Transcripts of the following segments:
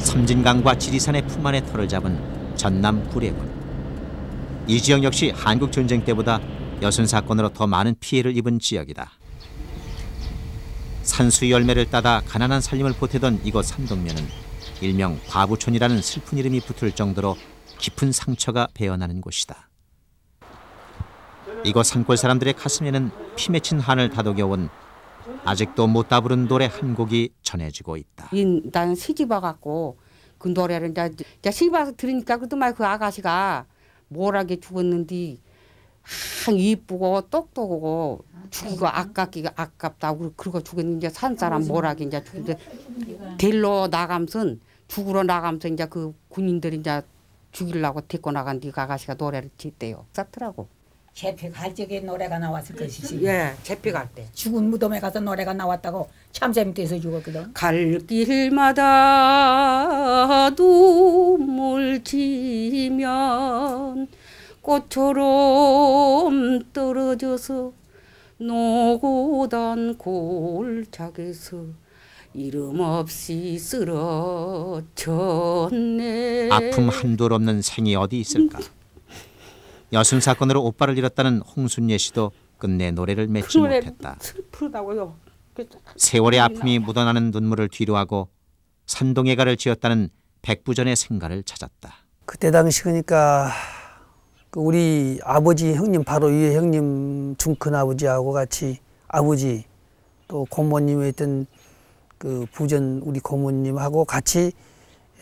섬진강과 지리산의 품 안에 터를 잡은 전남 구례군. 이 지역 역시 한국 전쟁 때보다 여순 사건으로 더 많은 피해를 입은 지역이다. 산수 열매를 따다 가난한 살림을 보태던 이곳 산동면은 일명 과부촌이라는 슬픈 이름이 붙을 정도로 깊은 상처가 배어나는 곳이다. 이곳 산골 사람들의 가슴에는 피 맺힌 한을 다독여온 아직도 못 다 부른 노래 한 곡이 전해지고 있다. 이, 나는 시집 와갖고 그 노래를 이제, 시집 와서 들으니까 그동안 그 아가씨가 뭐라게 죽었는데 한 이쁘고 똑똑하고 죽이고 아깝기가 아깝다고 그러고 죽었는데 산 사람 뭐라게 이제 죽는데 델로 나감선 죽으러 나가면서 이제 그 군인들이 이제 죽이려고 데리고 나간 뒤 아가씨가 노래를 짓대요. 쌓더라고. 재패 갈 적에 노래가 나왔을 것이지. 예, 재피 갈 때. 죽은 무덤에 가서 노래가 나왔다고 참 재밌대서 죽었거든. 갈 길마다 눈물 지면 꽃처럼 떨어져서 노고단 골짜기에서 이름 없이 쓰러졌네. 아픔 한둘 없는 생이 어디 있을까? 여순 사건으로 오빠를 잃었다는 홍순예 씨도 끝내 노래를 맺지 그 노래 못했다. 슬프다고요. 세월의 아픔이 묻어나는 눈물을 뒤로하고 산동의 가를 지었다는 백부전의 생가를 찾았다. 그때 당시 그러니까 그 우리 아버지 형님 바로 위에 형님 중큰 아버지하고 같이 아버지 또 고모님이었던 그 부전 우리 고모님하고 같이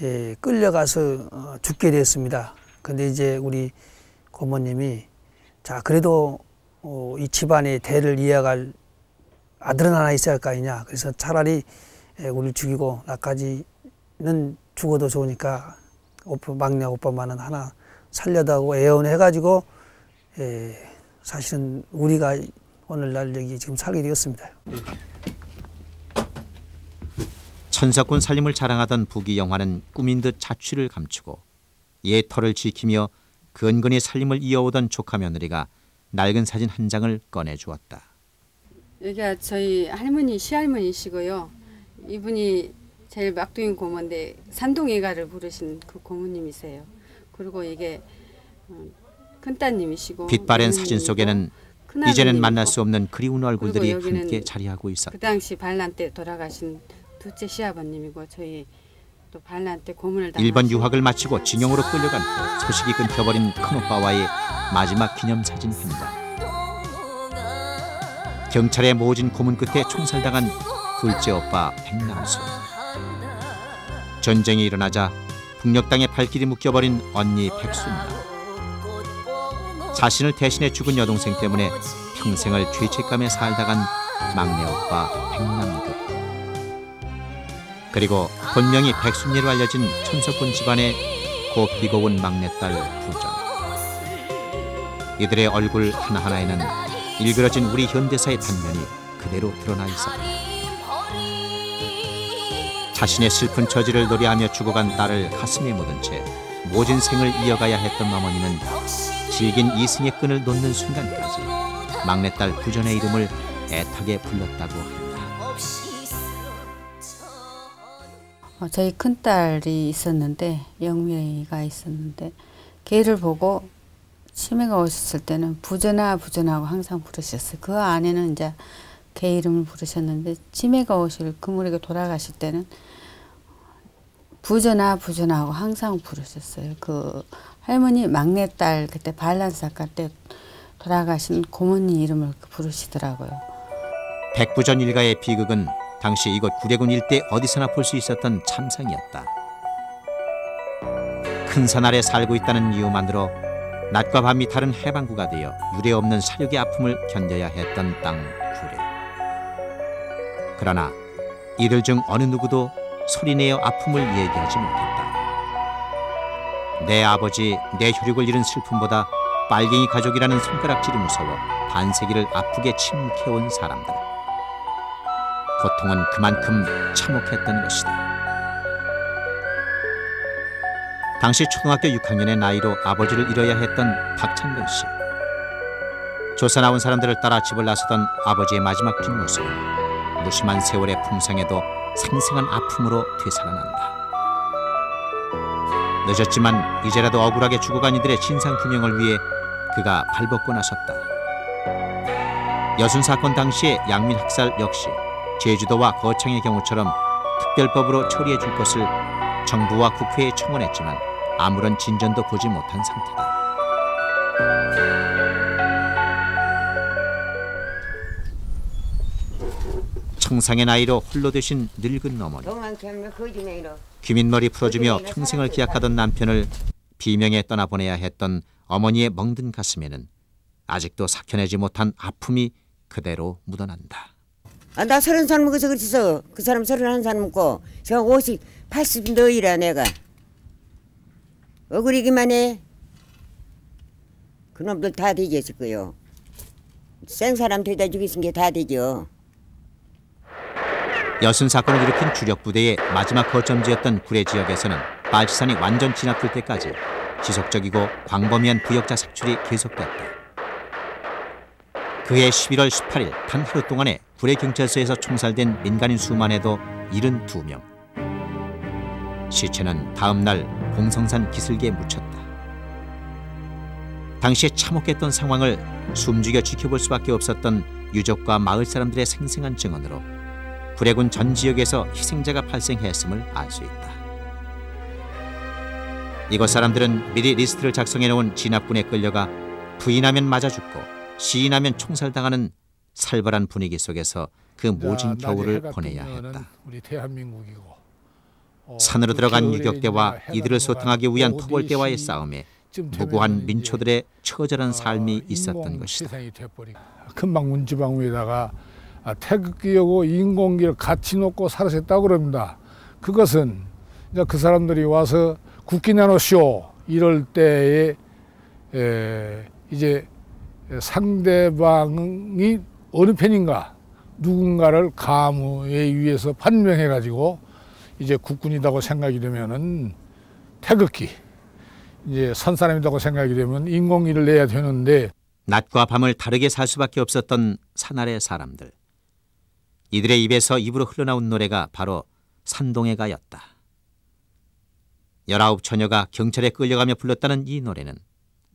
예, 끌려가서 어, 죽게 되었습니다. 근데 이제 우리 고모님이 자 그래도 어, 이 집안의 대를 이어갈 아들은 하나 있어야 할 거 아니냐. 그래서 차라리 예, 우리를 죽이고 나까지는 죽어도 좋으니까 오빠 막내 오빠만은 하나 살려다고 애원해가지고 예, 사실은 우리가 오늘날 여기 지금 살게 되었습니다. 천석군 살림을 자랑하던 부귀 영화는 꾸민 듯 자취를 감추고 옛 터를 지키며 근근히 살림을 이어오던 조카 며느리가 낡은 사진 한 장을 꺼내 주었다. 여기가 저희 할머니 시할머니시고요. 이분이 제일 막둥이 고모인데 산동이가를 부르신 그 고모님이세요. 그리고 이게 어, 큰따님이시고 빛바랜 사진 속에는 이제는 만날 수 없는 그리운 얼굴들이 함께 자리하고 있었다. 그 당시 반란 때 돌아가신 둘째 시아버님이고 저희 또 반란 때 고문을 당하신 일본 유학을 마치고 진영으로 끌려간 후 소식이 끊겨버린 큰오빠와의 마지막 기념사진 한 장. 경찰에 모진 고문 끝에 총살당한 둘째 오빠 백남수. 전쟁이 일어나자 북녘 땅에 발길이 묶여버린 언니 백순나. 자신을 대신해 죽은 여동생 때문에 평생을 죄책감에 살다간 막내 오빠 백남극. 그리고 본명이 백순이로 알려진 천석군 집안의 곱디고 온 막내딸 부전. 이들의 얼굴 하나하나에는 일그러진 우리 현대사의 단면이 그대로 드러나 있었다. 자신의 슬픈 처지를 노래하며 죽어간 딸을 가슴에 묻은 채 모진 생을 이어가야 했던 어머니는 질긴 이승의 끈을 놓는 순간까지 막내딸 부전의 이름을 애타게 불렀다고 한다. 저희 큰딸이 있었는데 영미가 있었는데 걔를 보고 치매가 오셨을 때는 부전아 부전하고 항상 부르셨어요. 그 안에는 이제 걔 이름을 부르셨는데 치매가 오실 그물에게 돌아가실 때는 부전아 부전하고 항상 부르셨어요. 그 할머니 막내딸 그때 반란 사건 때 돌아가신 고모님 이름을 부르시더라고요. 백부전 일가의 비극은 당시 이곳 구례군 일대 어디서나 볼 수 있었던 참상이었다. 큰 산 아래 살고 있다는 이유만으로 낮과 밤이 다른 해방구가 되어 유례 없는 사륙의 아픔을 견뎌야 했던 땅 구례. 그러나 이들 중 어느 누구도 소리내어 아픔을 얘기하지 못했다. 내 아버지, 내 혈육을 잃은 슬픔보다 빨갱이 가족이라는 손가락질이 무서워 반세기를 아프게 침묵해온 사람들. 고통은 그만큼 참혹했던 것이다. 당시 초등학교 6학년의 나이로 아버지를 잃어야 했던 박창근 씨. 조사 나온 사람들을 따라 집을 나서던 아버지의 마지막 뒷모습은 무심한 세월의 풍상에도 생생한 아픔으로 되살아난다. 늦었지만 이제라도 억울하게 죽어간 이들의 진상 규명을 위해 그가 발벗고 나섰다. 여순 사건 당시의 양민 학살 역시 제주도와 거창의 경우처럼 특별법으로 처리해 줄 것을 정부와 국회에 청원했지만 아무런 진전도 보지 못한 상태다. 청상의 나이로 홀로 되신 늙은 어머니. 귀민머리 풀어주며 평생을 기약하던 남편을 비명에 떠나보내야 했던 어머니의 멍든 가슴에는 아직도 삭혀내지 못한 아픔이 그대로 묻어난다. 아, 나 서른 살 먹어서 그랬어. 그 사람 서른한 살 먹고 저 오십, 팔십 너이라 내가. 억울이기만 해. 그놈들 다 되겠을 거요. 생사람 되다 죽이신 게 다 되죠. 여순 사건을 일으킨 주력 부대의 마지막 거점지였던 구례 지역에서는 빨치산이 완전 진압될 때까지 지속적이고 광범위한 부역자 sak출이 계속됐다. 그해 11월 18일 단 하루 동안에 구례 경찰서에서 총살된 민간인 수만 해도 72명. 시체는 다음 날 공성산 기슭에 묻혔다. 당시에 참혹했던 상황을 숨죽여 지켜볼 수밖에 없었던 유족과 마을 사람들의 생생한 증언으로 구례군 전 지역에서 희생자가 발생했음을 알 수 있다. 이곳 사람들은 미리 리스트를 작성해 놓은 진압군에 끌려가 부인하면 맞아 죽고 시인하면 총살당하는 살벌한 분위기 속에서 그 모진 자, 겨울을 보내야 했다. 어, 산으로 그 들어간 유격대와 이들을 소탕하기 위한 토벌대와의 싸움에 쯤 무고한 민초들의 처절한 이제, 삶이 어, 있었던 것이다. 금방 문지방 위에다가 아, 태극기하고 인공기를 같이 놓고 살았었다고 그럽니다. 그것은 이제 그 사람들이 와서 국기 내놓으시오 이럴 때에 에, 이제 상대방이 어느 편인가 누군가를 감호에 의해서 판명해 가지고 이제 국군이라고 생각이 되면은 태극기 이제 선사람이라고 생각이 되면 인공기를 내야 되는데 낮과 밤을 다르게 살 수밖에 없었던 산아래 사람들. 이들의 입에서 입으로 흘러나온 노래가 바로 산동해가였다. 열아홉 처녀가 경찰에 끌려가며 불렀다는 이 노래는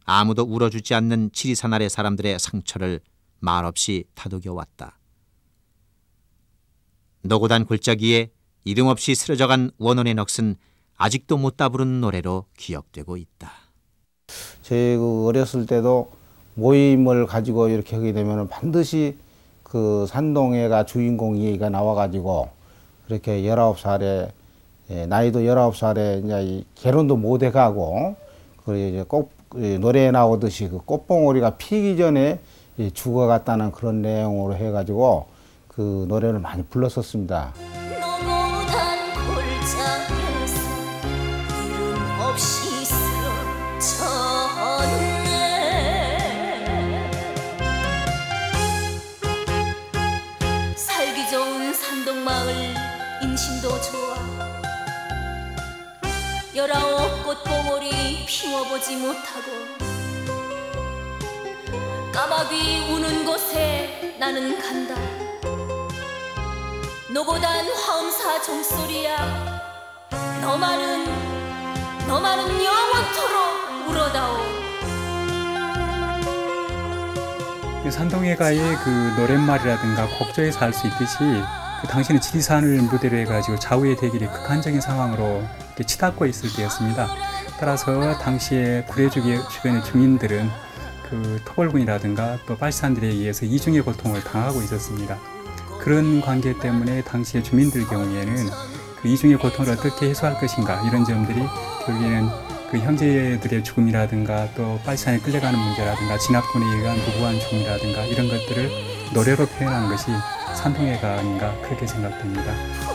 아무도 울어주지 않는 지리산 아래 사람들의 상처를 말없이 다독여 왔다. 노고단 골짜기에 이름 없이 쓰러져간 원혼의 넋은 아직도 못 다 부른 노래로 기억되고 있다. 제그 어렸을 때도 모임을 가지고 이렇게 하게 되면 반드시 그 산동해가 주인공 얘기가 나와가지고 그렇게 열아홉 살에 예, 나이도 열아홉 살에 이제 이 결혼도 못 해가고 그 이제 꽃이 노래에 나오듯이 그 꽃봉오리가 피기 전에 이 죽어갔다는 그런 내용으로 해가지고 그 노래를 많이 불렀었습니다. 열아홉 꽃봉오리 피워보지 못하고 까마귀 우는 곳에 나는 간다. 노고단 화음사 종소리야. 너만은 너만은 영원토록 울어다오. 그 산동해가의 그 노랫말이라든가 곡조에서 알 수 있듯이 그 당시는 지리산을 무대로 해가지고 좌우의 대결이 극한적인 상황으로 치닫고 있을 때였습니다. 따라서 당시에 구례주 주변의 주민들은 그 토벌군이라든가 또 빨치산들에 의해서 이중의 고통을 당하고 있었습니다. 그런 관계 때문에 당시의 주민들 경우에는 그 이중의 고통을 어떻게 해소할 것인가 이런 점들이 결국에는 그 형제들의 죽음이라든가 또 빨치산에 끌려가는 문제라든가 진압군에 의한 무고한 죽음이라든가 이런 것들을 노래로 표현한 것이 산동해가 아닌가 그렇게 생각됩니다.